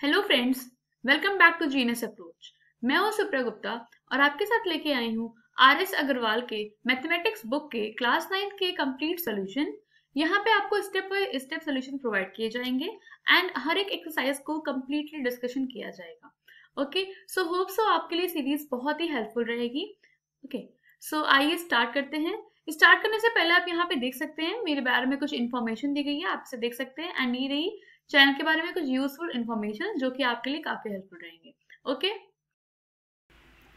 Hello friends welcome back to genius approach मैं हूँ सुप्रिया गुप्ता और आपके साथ लेके आई हूँ आर एस अग्रवाल के मैथमेटिक्स बुक के क्लास नाइन्थ के कंप्लीट सोल्यूशन यहाँ पे आपको step by step solution provide किए जाएँगे एंड हर एक एक्सरसाइज को कम्प्लीटली डिस्कशन किया जाएगा. ओके सो होप सो आपके लिए सीरीज़ बहुत ही हेल्पफुल रहेगी. ओके सो आइए स्टार्ट करते हैं. स्टार्ट करने से पहले आप यहाँ पे देख सकते हैं, मेरे बारे में कुछ इन्फॉर्मेशन दी गई है, आप इसे देख सकते हैं एंड ये रही. चैनल के बारे में कुछ यूजफुल इन्फॉर्मेशन जो कि आपके लिए काफ़ी हेल्पफुल रहेंगे। ओके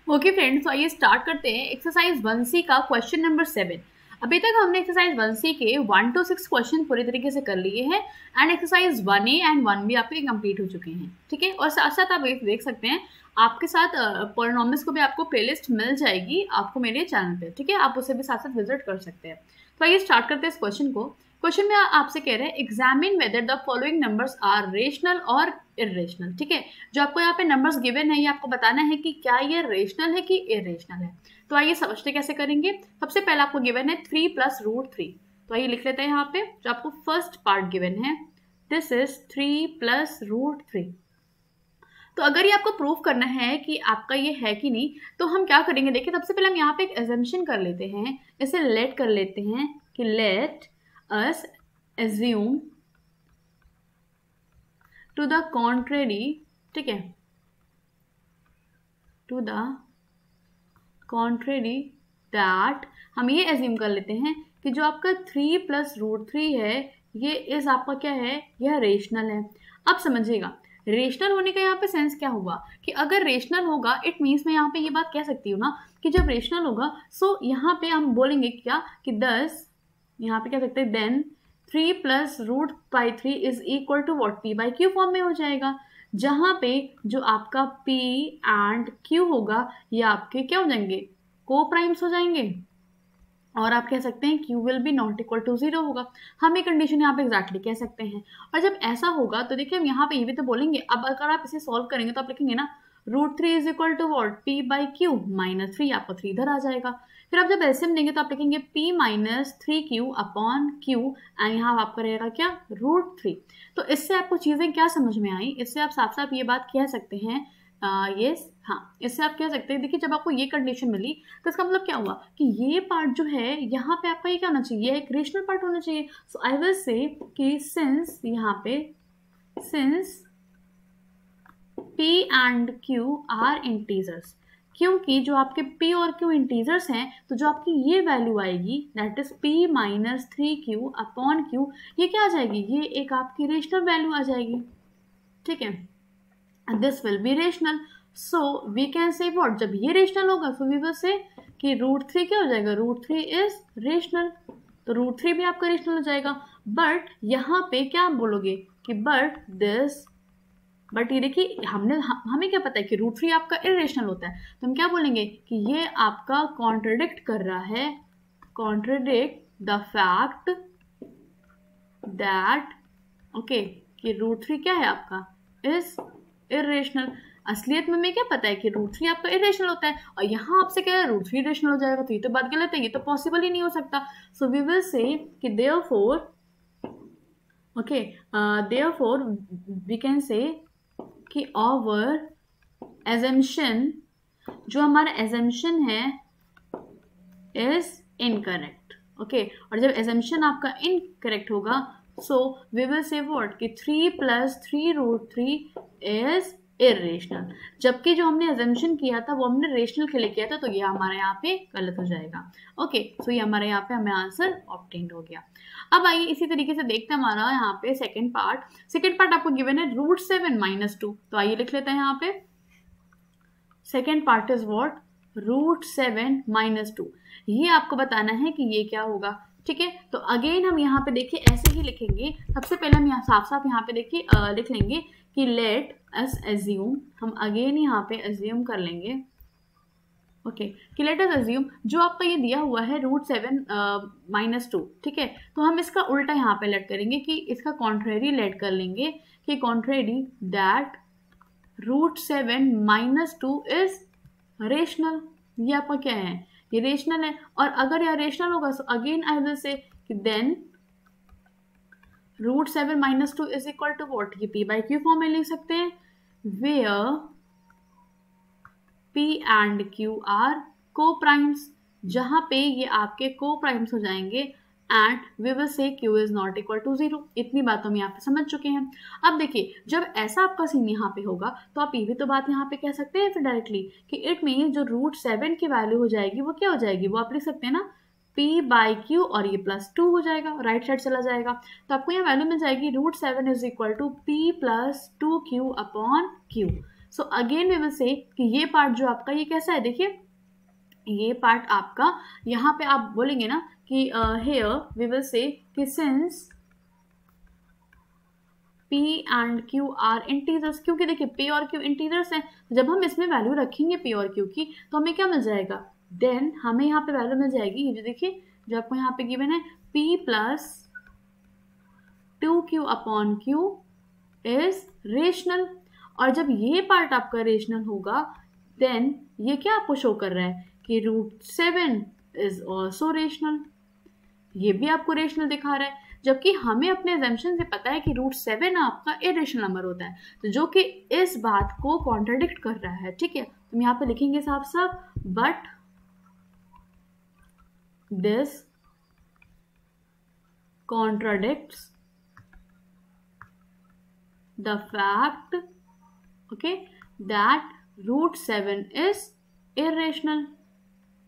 ओके फ्रेंड्स आइए स्टार्ट करते हैं एक्सरसाइज वन सी का क्वेश्चन नंबर सेवन अभी तक हमने एक्सरसाइज वन सी के वन टू सिक्स क्वेश्चन पूरी तरीके से कर लिए हैं and exercise one A and one B आपके कंप्लीट हो चुके हैं, ठीक है? और साथ साथ आप देख सकते हैं, आपके साथ पोलिनोमिस को भी आपको प्लेलिस्ट मिल जाएगी आपको मेरे चैनल पे, ठीक है? आप उसे भी साथ साथ विज़िट कर सकते हैं। तो आइए स्टार्ट करते हैं इस क्वेश्चन को। क्वेश्चन में आपसे कह रहे हैं examine whether the following numbers are rational और इरेशनल ठीक है? जो आपको यहाँ पे नंबर्स गिवन है, ये आपको बताना है कि क्या ये रेशनल है कि इरेशनल है। तो आइए समझते कैसे करेंगे? सबसे पहले आपको गिवन है थ्री प्लस रूट थ्री तो आइए लिख लेते हैं यहाँ पे, जो आपको फ़र्स्ट पार्ट गिवन है. This is three plus root three तो अगर ये आपको प्रूव करना है कि आपका ये है कि नहीं तो हम क्या करेंगे? देखिए, सबसे पहले हम यहाँ पे एक एजम्पन कर लेते हैं. इसे लेट कर लेते हैं कि let us assume to the contrary, ठीक है? टू द contrary दैट हम ये एज्यूम कर लेते हैं कि जो आपका थ्री प्लस रूट थ्री है, ये इस आपका क्या है? यह रेशनल है। अब समझिएगा रेशनल होने का यहाँ पे सेंस क्या हुआ? कि अगर रेशनल होगा इट मीन्स मैं यहाँ पे ये बात कह सकती हूँ ना, कि जब रेशनल होगा सो so यहाँ पे हम बोलेंगे क्या? कि दस यहाँ पे क्या सकते हैं? Then three plus root by three is equal to what P by Q form में हो जाएगा। जहाँ पे जो आपका P एंड Q होगा, ये आपके क्या हो जाएँगे? को प्राइम्स हो जाएँगे। और आप कह सकते हैं Q will be not equal to zero होगा। हम ये कंडीशन यहाँ पे एग्जैक्टली कह सकते हैं। और जब ऐसा होगा तो देखिए हम यहाँ पे ये भी तो बोलेंगे, अब अगर आप इसे सॉल्व करेंगे तो आप लिखेंगे ना root three is equal to what P by Q minus three आपका थ्री इधर आ जाएगा। फिर आप जब एल्सियम लेंगे तो आप लिखेंगे P minus three Q upon Q and यहाँ आपका रहेगा क्या? रूट थ्री तो इससे आपको चीज़ें क्या समझ में आई? इससे आप साफ़ साफ़ ये बात कह सकते हैं ये uh, हाँ। इससे आप कह सकते हैं देखिए जब आपको ये कंडीशन मिली तो इसका मतलब क्या हुआ? कि ये पार्ट जो है यहाँ पे आपका ये क्या होना चाहिए? एक रेशनल पार्ट होना चाहिए। सो आई विल से कि सिंस यहाँ पे since p and q are integers क्योंकि जो आपके p और q इंटीजर्स हैं तो जो आपकी ये वैल्यू आएगी that is p minus three Q upon Q ये क्या आ जाएगी? ये एक आपकी रेशनल वैल्यू आ जाएगी। ठीक है? This will be rational so we can say what जब ये रेशनल होगा सो वी विल से कि रूट थ्री क्या हो जाएगा? रूट थ्री इज़ रेशनल तो रूट थ्री भी आपका रेशनल हो जाएगा। बट यहाँ पे क्या आप बोलोगे कि बट दिस बट ये देखिए, हमने, हमें क्या पता है कि रूट थ्री आपका इरेशनल होता है। तो हम क्या बोलेंगे कि ये आपका कॉन्ट्रडिक्ट कर रहा है। Contradict the fact that okay कि रूट थ्री क्या है आपका? इज़ इरेशनल असलियत में हमें क्या पता है कि रूट थ्री आपका इरेशनल होता है? और यहाँ आपसे क्या है रूट थ्री इरेशनल हो जाएगा तो ये तो बात गलत है, ये तो पॉसिबल ही नहीं हो सकता। सो वी विल से कि ओके देयर वी कैन से कि ओवर एजम्पन जो हमारा एजम्पन है इज़ इनकरेक्ट ओके और जब एजम्पन आपका इनकरेक्ट होगा so we will say what कि three plus three root three is irrational जबकि जो हमने एजम्पन किया था, वो हमने रेशनल के लिए किया था तो ये हमारे यहाँ पे गलत हो जाएगा। ओके सो ये हमारे यहाँ पे हमें आंसर ऑप्टेंड हो गया। अब आइए इसी तरीके से देखते हैं हमारा यहाँ पे सेकेंड पार्ट सेकेंड पार्ट आपको गिवन है रूट सेवन माइनस टू तो आइए लिख लेते हैं यहाँ पे। Second part is what root seven minus two ये आपको बताना है कि ये क्या होगा। ठीक है? तो अगेन हम यहाँ पे देखिए, ऐसे ही लिखेंगे। सबसे पहले हम यहाँ साफ़ साफ़ यहाँ पे देखिए लिख लेंगे कि लेट अस एज्यूम हम अगेन यहाँ पे एज्यूम कर लेंगे। ओके कि लेट अस एज्यूम जो आपका ये दिया हुआ है रूट सेवन माइनस टू ठीक है? तो हम इसका उल्टा यहाँ पे लेट करेंगे कि इसका कॉन्ट्रेरी लेट कर लेंगे, कि contrary that root seven minus two is rational ये आपका क्या है? ये रेशनल है। और अगर यह रेशनल होगा तो again I will say then root seven minus two is equal to what ये पी बाई क्यू फॉर्म में लिख सकते हैं। Where P and Q are coprimes जहाँ पे ये आपके को प्राइम्स हो जाएँगे and we will say Q is not equal to zero इतनी बातों में यहाँ पे समझ चुके हैं। अब देखिए, जब ऐसा आपका सीन यहाँ पे होगा तो आप ये भी तो बात यहाँ पे कह सकते हैं फिर डायरेक्टली कि इट मीन जो रूट सेवन की वैल्यू हो जाएगी, वो क्या हो जाएगी? वो आप लिख सकते हैं ना पी बाई क्यू और ये प्लस टू हो जाएगा राइट साइड चला जाएगा। तो आपको यहाँ वैल्यू मिल जाएगी root seven is equal to P plus two Q upon Q so again we will say कि ये पार्ट जो आपका, ये कैसा है? देखिए, ये पार्ट आपका, यहाँ पे आप बोलेंगे ना कि हेयर वी विल से कि since P and Q are integers क्योंकि देखिए P और Q इंटीजर्स हैं, जब हम इसमें वैल्यू रखेंगे P और Q की तो हमें क्या मिल जाएगा? देन हमें यहाँ पे वैल्यू मिल जाएगी। ये जो देखिए, जो आपको यहाँ पे गिवन है, P plus two Q upon Q is rational और जब ये पार्ट आपका रेशनल होगा देन ये क्या आपको शो कर रहा है कि root seven is also rational ये भी आपको रेशनल दिखा रहा है। जबकि हमें अपने एजेंशन से पता है कि रूट सेवन आपका इरेशनल नंबर होता है। तो जो कि इस बात को कॉन्ट्राडिक्ट कर रहा है, ठीक है? हम यहाँ पे लिखेंगे साफ़ साफ़ but this contradicts the fact okay that root seven is irrational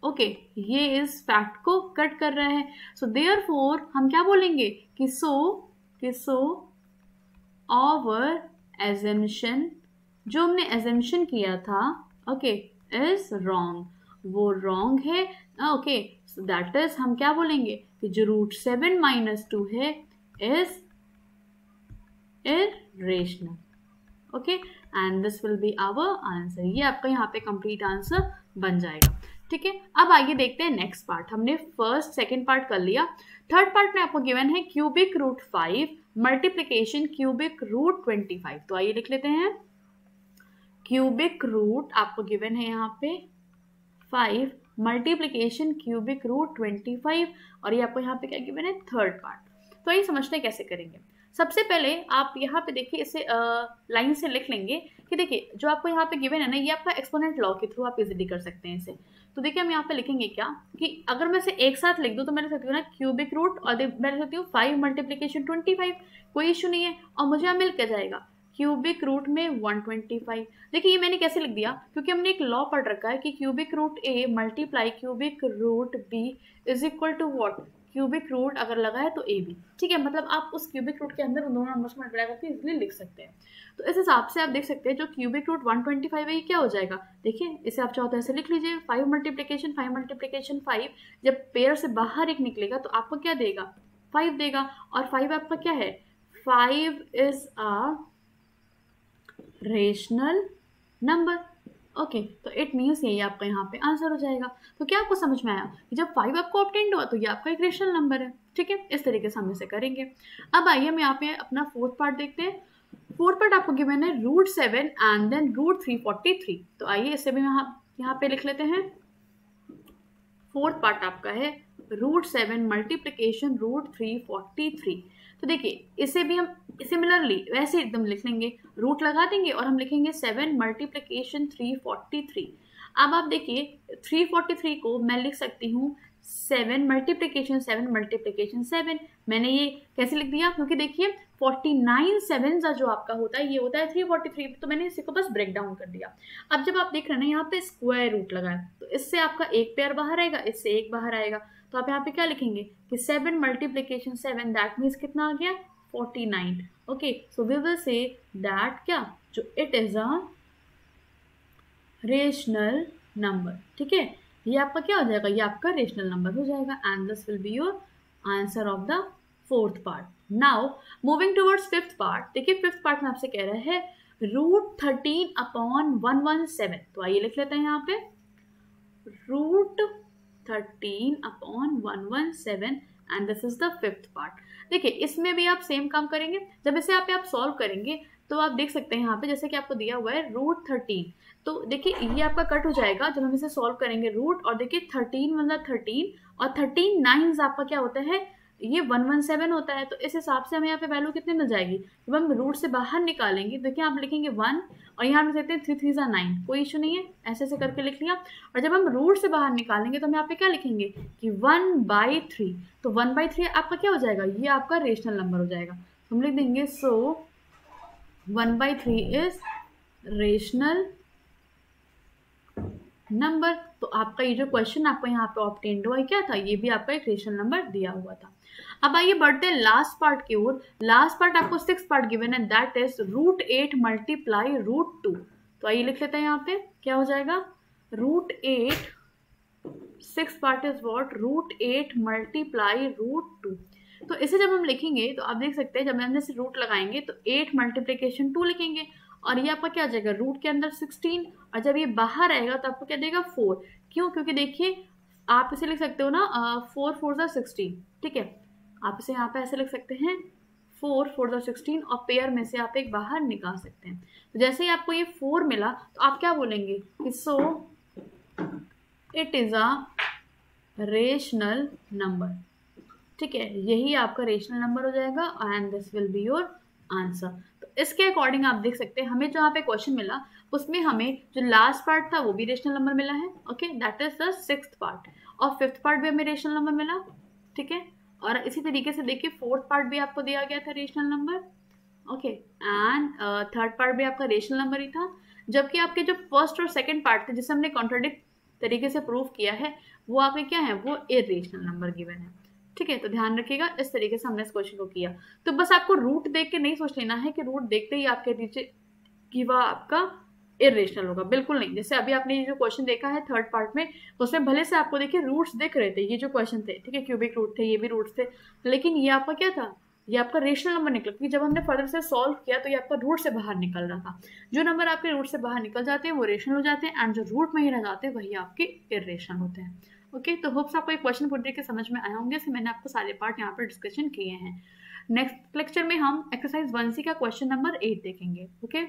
okay okay, ये इस फैक्ट को कट कर रहा है। सो देयर फोर हम क्या बोलेंगे? कि सो कि सो ओवर एजम्पन जो हमने एजम्पन किया था ओके इज़ रॉन्ग वो रॉन्ग है ओके सो दैट इज़ हम क्या बोलेंगे? कि जो रूट सेवन माइनस टू है is rational okay and this will be our answer ये आपका यहाँ पे कंप्लीट आंसर बन जाएगा। ठीक है? अब आइए देखते हैं नेक्स्ट पार्ट हमने फ़र्स्ट सेकेंड पार्ट कर लिया। थर्ड पार्ट में आपको गिवन है cubic root five multiplication cubic root twenty five तो आइए लिख लेते हैं। क्यूबिक रूट आपको गिवन है यहाँ पे five multiplication cubic root twenty five और ये आपको यहाँ पे क्या गिवन है थर्ड पार्ट तो समझते हैं कैसे करेंगे। सबसे पहले आप यहाँ पे देखिए, इसे लाइन से लिख लेंगे कि देखिए, जो आपको यहाँ पे गिवन है ना, ये आपका एक्सपोनेंट लॉ के थ्रू आप इजीली कर सकते हैं इसे। तो देखिए, हम यहाँ पे लिखेंगे क्या कि अगर मैं इसे एक साथ लिख दूँ तो मैं लिख सकती हूँ ना क्यूबिक रूट और मैं लिख सकती हूँ फाइव मल्टीप्लीकेशन ट्वेंटी फाइव कोई इशू नहीं है और मुझे यहाँ मिल के जाएगा। क्यूबिक रूट में 125 देखिए, ये मैंने कैसे लिख दिया? क्योंकि हमने एक लॉ पढ़ रखा है कि cubic root A multiply cubic root B is equal to what cubic root अगर लगा है तो ए बी ठीक है मतलब आप उस क्यूबिक रूट के अंदर उन दोनों नंबर्स को मल्टीप्लाई करके इजिली लिख सकते हैं। तो इस हिसाब से आप देख सकते हैं, जो क्यूबिक रूट 125 है, ये क्या हो जाएगा? देखिए, इसे आप चाहो तो ऐसे लिख लीजिए five multiplication five multiplication five जब पेयर से बाहर एक निकलेगा तो आपको क्या देगा? फाइव देगा। और फाइव आपका क्या है? Five is a rational number okay तो इट मीन्स यही आपका यहाँ पे आंसर हो जाएगा। तो क्या आपको समझ में आया कि जब फाइव आपको ऑप्टेंड हुआ तो ये आपका एक रेशनल नंबर है। ठीक है? इस तरीके से हम इसे करेंगे। अब आइए हम यहाँ पे अपना फोर्थ पार्ट देखते हैं। फोर्थ पार्ट आपको गिवन है root seven and then root three forty three तो आइए इसे भी यहाँ यहाँ पे लिख लेते हैं। फोर्थ पार्ट आपका है root seven multiplication root three forty three तो देखिए, इसे भी हम सिमिलरली वैसे एकदम लिख लेंगे रूट लगा देंगे और हम लिखेंगे seven multiplication three forty three अब आप देखिए थ्री फोर्टी थ्री को मैं लिख सकती हूँ seven multiplication seven multiplication seven मैंने ये कैसे लिख दिया? क्योंकि देखिए फोर्टी नाइन सेवन का जो आपका होता है, ये होता है थ्री फोर्टी थ्री तो मैंने इसी को बस ब्रेक डाउन कर दिया। अब जब आप देख रहे हैं यहाँ पे स्क्वायर रूट लगा है तो इससे आपका एक पेयर बाहर आएगा, इससे एक बाहर आएगा। तो आप यहाँ पे क्या लिखेंगे कि seven multiplication seven that means कितना आ गया? Forty nine okay so we will say that क्या? जो it is a rational number ठीक है? ये आपका क्या हो जाएगा? ये आपका रेशनल नंबर हो जाएगा and this will be your answer of the fourth part now moving towards fifth part देखिए फिफ्थ पार्ट में आपसे कह रहा है root thirteen upon one one seven तो आइए लिख लेते हैं यहाँ पे। Root thirteen upon one one seven and this is the fifth part देखिए, इसमें भी आप सेम काम करेंगे। जब इसे आप आप सॉल्व करेंगे तो आप देख सकते हैं यहाँ पे, जैसे कि आपको दिया हुआ है रूट थर्टीन तो देखिए, ये आपका कट हो जाएगा जब हम इसे सॉल्व करेंगे रूट और देखिए थर्टीन मतलब थर्टीन और थर्टीन नाइन्स आपका क्या होता है? ये वन वन सेवन होता है तो इस हिसाब से हमें यहाँ पे वैल्यू कितनी मिल जाएगी? जब हम रूट से बाहर निकालेंगे देखिए आप लिखेंगे वन और यहाँ लिख सकते हैं थ्री थ्री ज़ा नाइन कोई इशू नहीं है, ऐसे ऐसे करके लिख लिया। और जब हम रूट से बाहर निकालेंगे तो हम यहाँ पे क्या लिखेंगे? कि वन बाई थ्री तो वन बाई थ्री आपका क्या हो जाएगा? ये आपका रेशनल नंबर हो जाएगा। हम लिख देंगे so one by three is rational number तो आपका ये जो क्वेश्चन आपको यहाँ पे ऑप्टेंड हुआ क्या था? ये भी आपका एक रेशनल नंबर दिया हुआ था। अब आइए बढ़ते हैं लास्ट पार्ट की ओर। लास्ट पार्ट आपको सिक्स पार्ट गिवन है that is root eight multiply root two तो आइए लिख लेते हैं यहाँ पे, क्या हो जाएगा? Root eight six part is what root eight multiply root two तो इसे जब हम लिखेंगे तो आप देख सकते हैं, जब हमने से रूट लगाएँगे तो एट मल्टीप्लीकेशन टू लिखेंगे। और ये आपका क्या आ जाएगा? रूट के अंदर सिक्सटीन और जब ये बाहर आएगा तो आपको क्या देगा? फोर क्यों? क्योंकि देखिए, आप इसे लिख सकते हो ना फोर फोर ज़ा सिक्सटीन ठीक है? आप इसे यहाँ पे ऐसे लिख सकते हैं फोर फोर ज़ा सिक्सटीन और पेयर में से आप एक बाहर निकाल सकते हैं। तो जैसे ही आपको ये फोर मिला तो आप क्या बोलेंगे? कि so it is a rational number ठीक है? यही आपका रेशनल नंबर हो जाएगा and this will be your answer इसके अकॉर्डिंग आप देख सकते हैं, हमें जो यहाँ पे क्वेश्चन मिला, उसमें हमें जो लास्ट पार्ट था, वो भी रेशनल नंबर मिला है okay that is the six part और फिफ्थ पार्ट भी हमें रेशनल नंबर मिला, ठीक है? और इसी तरीके से देखिए फोर्थ पार्ट भी आपको दिया गया था rational number okay and third part भी आपका रेशनल नंबर ही था, जबकि आपके जो फ़र्स्ट और सेकेंड पार्ट थे, जिसे हमने कॉन्ट्रोडिक्ट तरीके से प्रूव किया है, वो आपके क्या है? वो इरेशनल नंबर गिवन है। ठीक है तो ध्यान रखिएगा, इस तरीके से हमने इस क्वेश्चन को किया। तो बस आपको रूट देख के नहीं सोच लेना है कि रूट देखते ही आपके नीचे कि वह आपका इरेशनल होगा। बिल्कुल नहीं, जैसे अभी आपने ये जो क्वेश्चन देखा है थर्ड पार्ट में, उसमें भले से आपको देखिए रूट्स दिख रहे थे, ये जो क्वेश्चन थे, ठीक है क्यूबिक रूट थे, ये भी रूट्स थे, लेकिन ये आपका क्या था? ये आपका रेशनल नंबर निकला, क्योंकि जब हमने फर्दर से सॉल्व किया तो ये आपका रूट से बाहर निकल रहा था। जो नंबर आपके रूट से बाहर निकल जाते हैं, वो रेशनल हो जाते हैं एंड जो रूट में ही रह जाते हैं, वही आपके इरेशनल होते हैं। ओके तो होप्स आपको एक क्वेश्चन पूरी के समझ में आए होंगे से मैंने आपको सारे पार्ट यहाँ पर डिस्कशन किए हैं। नेक्स्ट लेक्चर में हम एक्सरसाइज वन सी का क्वेश्चन नंबर एट देखेंगे ओके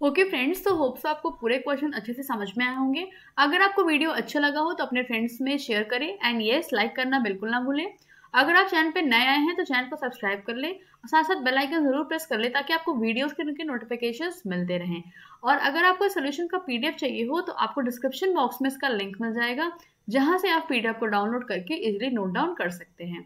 ओके फ्रेंड्स तो होप्स आपको पूरे क्वेश्चन अच्छे से समझ में आए होंगे। अगर आपको वीडियो अच्छा लगा हो तो अपने फ्रेंड्स में शेयर करें एंड येस लाइक करना बिल्कुल ना भूलें। अगर आप चैनल पे नए आए हैं तो चैनल को सब्सक्राइब कर लें और साथ साथ बेल आइकन ज़रूर प्रेस कर लें ताकि आपको वीडियोस के उनके नोटिफिकेशन मिलते रहें। और अगर आपको सोल्यूशन का पीडीएफ चाहिए हो तो आपको डिस्क्रिप्शन बॉक्स में इसका लिंक मिल जाएगा, जहाँ से आप पीडीएफ को डाउनलोड करके इजिली नोट डाउन कर सकते हैं।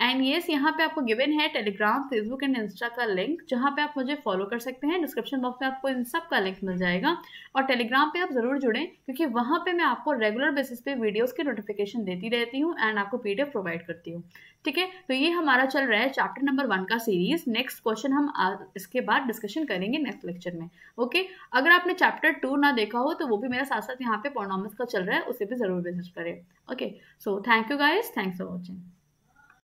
एंड येस यहाँ पे आपको गिवन है टेलीग्राम फेसबुक एंड इंस्टा का लिंक जहाँ पे आप मुझे फॉलो कर सकते हैं। डिस्क्रिप्शन बॉक्स में आपको इन सब का लिंक मिल जाएगा। और टेलीग्राम पे आप ज़रूर जुड़ें, क्योंकि वहाँ पे मैं आपको रेगुलर बेसिस पे वीडियोस की नोटिफिकेशन देती रहती हूँ एंड आपको पीडीएफ प्रोवाइड करती हूँ। ठीक है? तो ये हमारा चल रहा है चैप्टर नंबर वन का सीरीज़ नेक्स्ट क्वेश्चन हम इसके बाद डिस्कशन करेंगे नेक्स्ट लेक्चर में। ओके अगर आपने चैप्टर टू ना देखा हो तो वो भी मेरा साथ साथ यहाँ पे पॉर्नॉमस का चल रहा है, उसे भी ज़रूर विज़िट करें। Okay so thank you guys thanks for watching